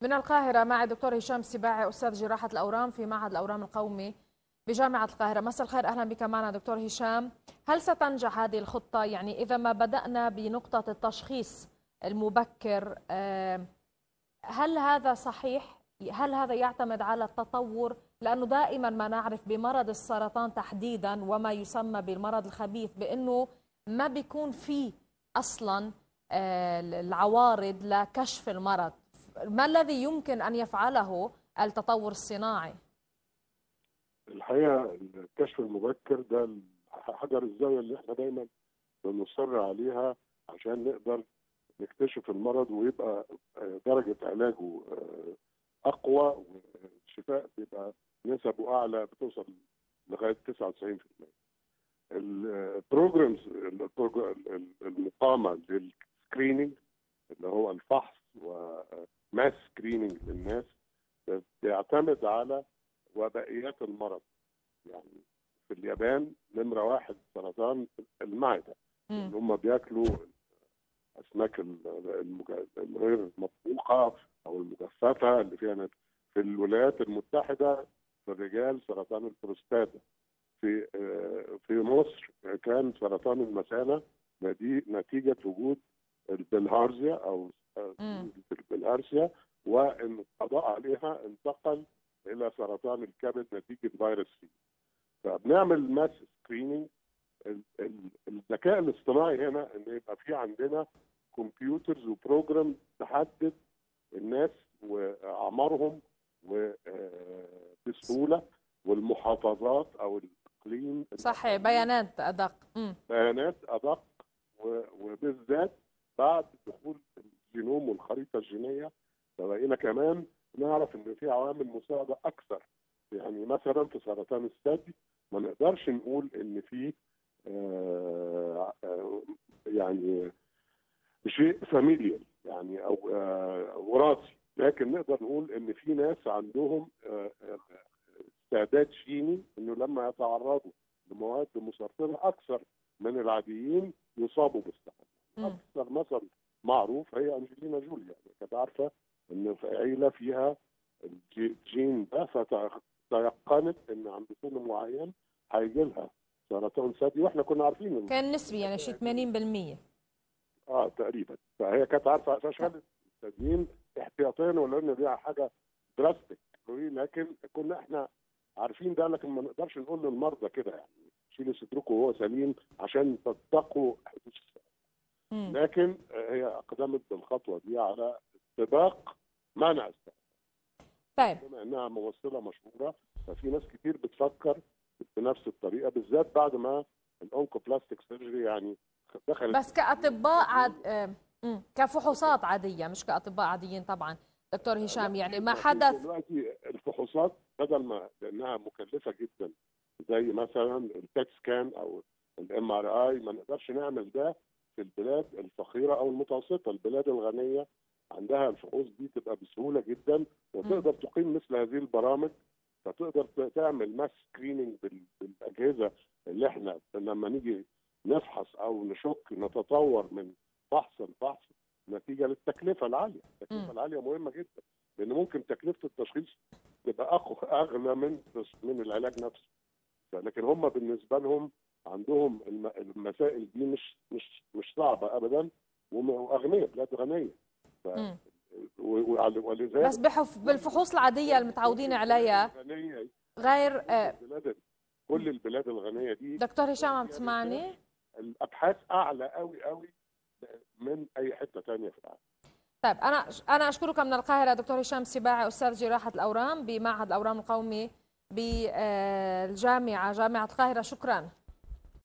من القاهرة معي دكتور هشام سباعي أستاذ جراحة الأورام في معهد الأورام القومي بجامعة القاهرة. مساء الخير أهلا بك معنا دكتور هشام. هل ستنجح هذه الخطة؟ يعني إذا ما بدأنا بنقطة التشخيص المبكر هل هذا صحيح؟ هل هذا يعتمد على التطور؟ لأنه دائما ما نعرف بمرض السرطان تحديدا وما يسمى بالمرض الخبيث بأنه ما بيكون في أصلا آه، العوارض لكشف المرض. ما الذي يمكن أن يفعله التطور الصناعي؟ الحقيقة الكشف المبكر ده حجر الزاوية اللي إحنا دايما بنصر عليها عشان نقدر نكتشف المرض ويبقى آه، درجة علاجه آه، أقوى والشفاء بيبقى نسبه أعلى بتوصل لغاية 99% ال programs المقامة لل screening اللي هو الفحص و mass screening للناس بيعتمد على وبائيات المرض. يعني في اليابان نمرة واحد سرطان المعدة اللي هم بياكلوا الأسماك الغير مطبوخه أو المجففة اللي فيها في الولايات المتحدة في الرجال سرطان البروستاتا في في مصر كان سرطان المثانة نتيجة وجود البلهارزيا أو البلهارسيا والقضاء عليها انتقل إلى سرطان الكبد نتيجة فيروس C. فبنعمل mass screening الذكاء الاصطناعي هنا إن يبقى في عندنا computers و program تحدد الناس وأعمارهم وبسهوله والمحافظات أو الاقليم صحيح بيانات أدق. بيانات أدق وبالذات بعد دخول الجينوم والخريطة الجينية. فبقينا كمان نعرف إن في عوامل مساعدة أكثر. يعني مثلا في سرطان الثدي ما نقدرش نقول إن في آه آه يعني شيء familial يعني أو آه وراثي. لكن نقدر نقول إن في ناس عندهم استعداد جيني إنه لما يتعرضوا لمواد مسرطنة أكثر من العاديين يصابوا بالسرطان أكثر مثل معروف هي أنجلينا جولي. يعني كانت عارفة إن في عيلة فيها الجين ده فتيقنت إن عند سن معين هيجي لها سرطان ثدي وإحنا كنا عارفين كان نسبي يعني شيء 80% آه تقريبا. فهي كانت عارفة فشلت التدين احتياطيا ولا ان دي حاجة دراستيك لكن كنا إحنا عارفين ده لكن ما نقدرش نقول للمرضى كده يعني. شيلوا صدركم وهو سليم عشان تتقوا لكن هي أقدمت بالخطوة دي على استباق منع السرطان طيب. بما إنها ممثلة مشهورة ففي ناس كتير بتفكر بنفس الطريقة بالذات بعد ما ال oncoplastic surgery يعني دخلت. بس كأطباء عاد كفحوصات عادية مش كأطباء عاديين طبعا. دكتور هشام يعني ما حدث دلوقتي الفحوصات بدل ما لأنها مكلفة جدا زي مثلا ال PET scan أو ال MRI ما نقدرش نعمل ده البلاد الفقيره أو المتوسطة. البلاد الغنية عندها الفحوص دي تبقى بسهولة جدا وتقدر تقيم مثل هذه البرامج فتقدر تعمل mass screening بالأجهزة اللي إحنا لما نيجي نفحص أو نشك نتطور من فحص لفحص نتيجة للتكلفة العالية، التكلفة العالية مهمة جدا لأن ممكن تكلفة التشخيص تبقى أغلى من من العلاج نفسه. لكن هم بالنسبة لهم عندهم المسائل دي مش مش مش صعبة ابدا واغنياء بلاد غنيه. ف... ولذلك بس بحف بالفحوص العادية المتعودين عليها غير آه، كل البلاد الغنية دي دكتور هشام عم تسمعني؟ الأبحاث أعلى قوي قوي من أي حتة ثانية في العالم. طيب أنا أنا أشكرك من القاهرة دكتور هشام سباعي أستاذ جراحة الأورام بمعهد الأورام القومي بالجامعة جامعة القاهرة. شكرا.